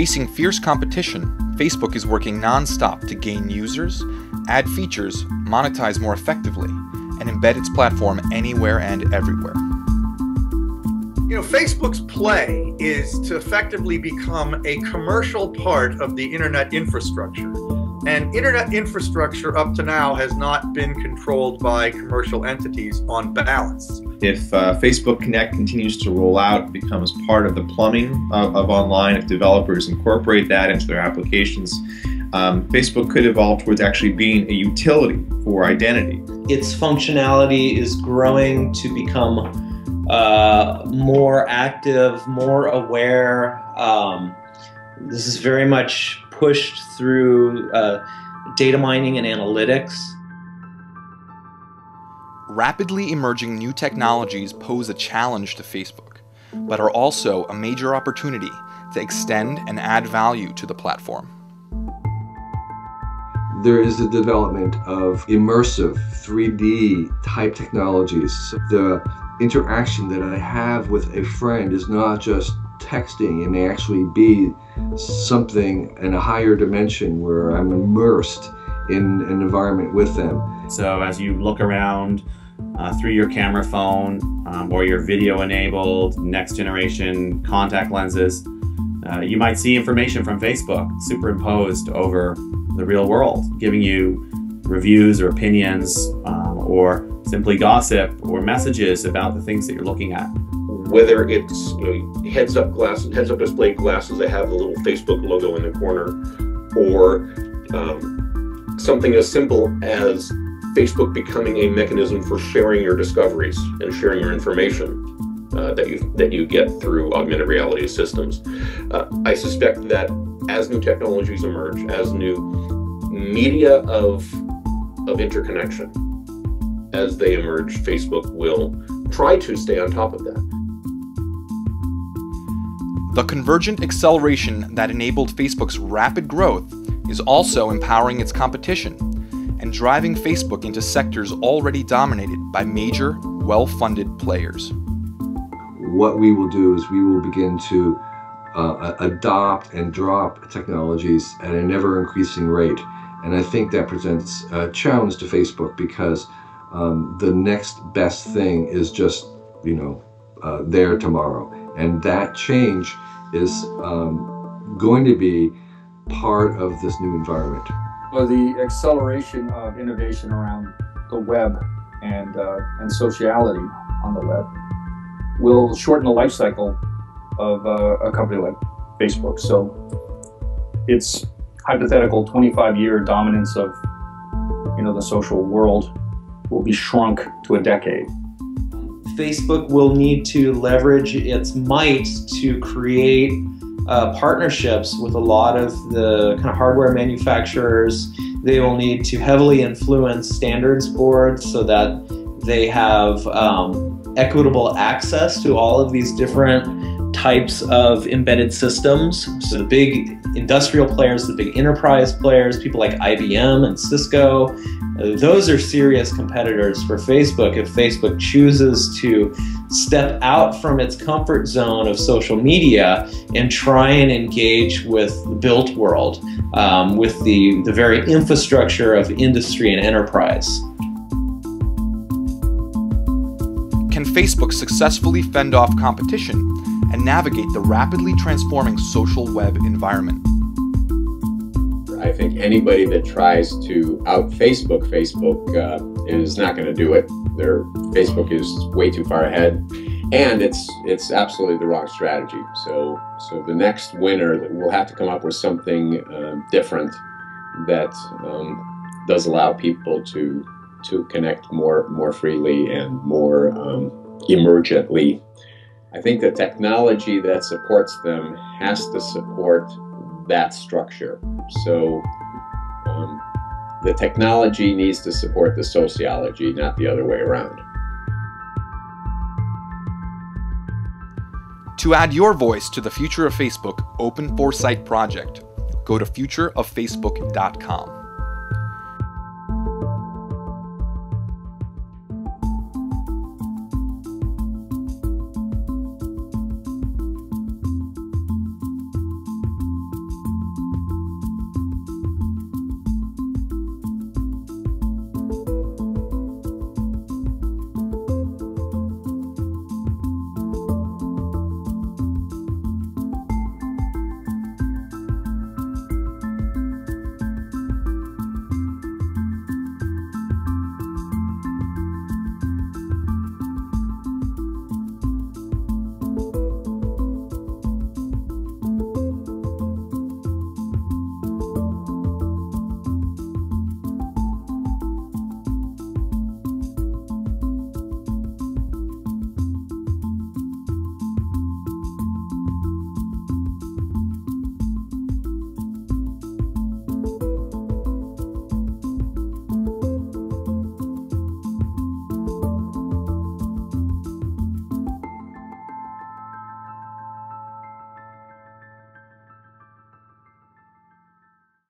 Facing fierce competition, Facebook is working nonstop to gain users, add features, monetize more effectively, and embed its platform anywhere and everywhere. You know, Facebook's play is to effectively become a commercial part of the internet infrastructure. And internet infrastructure up to now has not been controlled by commercial entities on balance. If uh, Facebook Connect continues to roll out, becomes part of the plumbing of, of online, if developers incorporate that into their applications, um, Facebook could evolve towards actually being a utility for identity. Its functionality is growing to become uh, more active, more aware. Um, this is very much pushed through uh, data mining and analytics. Rapidly emerging new technologies pose a challenge to Facebook, but are also a major opportunity to extend and add value to the platform. There is the development of immersive 3D type technologies. The interaction that I have with a friend is not just texting, it may actually be something in a higher dimension where I'm immersed in an environment with them. So as you look around uh, through your camera phone um, or your video enabled next generation contact lenses, uh, you might see information from Facebook superimposed over the real world, giving you reviews or opinions um, or simply gossip or messages about the things that you're looking at whether it's you know heads up glasses, heads up display glasses that have the little Facebook logo in the corner, or um, something as simple as Facebook becoming a mechanism for sharing your discoveries and sharing your information uh, that you that you get through augmented reality systems. Uh, I suspect that as new technologies emerge, as new media of of interconnection, as they emerge, Facebook will try to stay on top of that. The convergent acceleration that enabled Facebook's rapid growth is also empowering its competition and driving Facebook into sectors already dominated by major, well funded players. What we will do is we will begin to uh, adopt and drop technologies at a never increasing rate. And I think that presents a challenge to Facebook because um, the next best thing is just, you know, uh, there tomorrow. And that change is um, going to be part of this new environment. Well, the acceleration of innovation around the web and, uh, and sociality on the web will shorten the life cycle of uh, a company like Facebook. So its hypothetical 25 year dominance of you know the social world will be shrunk to a decade. Facebook will need to leverage its might to create uh, partnerships with a lot of the kind of hardware manufacturers. They will need to heavily influence standards boards so that they have um, equitable access to all of these different types of embedded systems. So the big industrial players, the big enterprise players, people like IBM and Cisco, those are serious competitors for Facebook if Facebook chooses to step out from its comfort zone of social media and try and engage with the built world, um, with the, the very infrastructure of industry and enterprise. Can Facebook successfully fend off competition and navigate the rapidly transforming social web environment? I think anybody that tries to out Facebook Facebook uh, is not going to do it. Their Facebook is way too far ahead, and it's it's absolutely the wrong strategy. So so the next winner will have to come up with something uh, different that um, does allow people to to connect more more freely and more um, emergently. I think the technology that supports them has to support that structure. So um, the technology needs to support the sociology, not the other way around. To add your voice to the Future of Facebook Open Foresight project, go to futureoffacebook.com.